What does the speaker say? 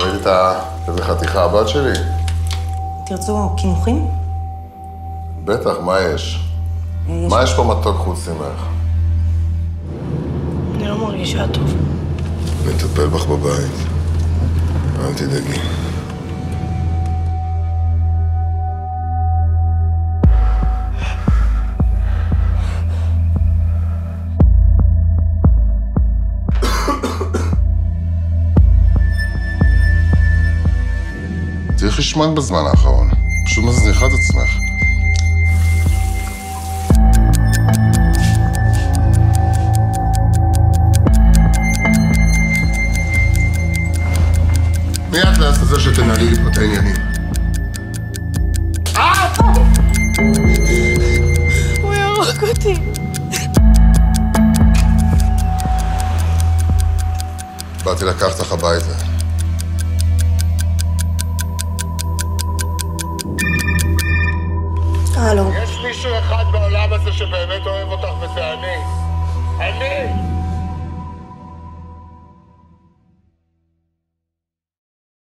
ראית את ה... איזה חתיכה הבת שלי? תרצו קינוחים? בטח, מה יש? יש- מה יש פה מתוק חוץ ממך? אני לא מרגישה טוב. נטפל בך בבית. אל תדאגי. לשמוע בזמן האחרון. פשוט מזניחה את עצמך. מי את לעזאזל שתנהלי לי פה את העניינים? הוא יהרוג אותי. באתי לקחת הביתה. בכלל לא. יש מישהו אחד בעולם הזה שבאמת אוהב אותך וזה אני. אני